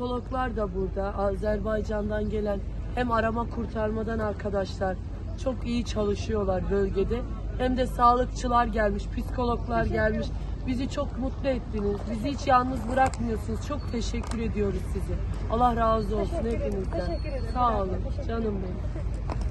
psikologlar da burada. Azerbaycan'dan gelen hem arama kurtarmadan arkadaşlar çok iyi çalışıyorlar bölgede. Hem de sağlıkçılar gelmiş, psikologlar gelmiş. Bizi çok mutlu ettiniz. Bizi hiç yalnız bırakmıyorsunuz. Çok teşekkür ediyoruz size. Allah razı olsun Teşekkür hepinizden. teşekkür ederim. Sağ olun canım benim.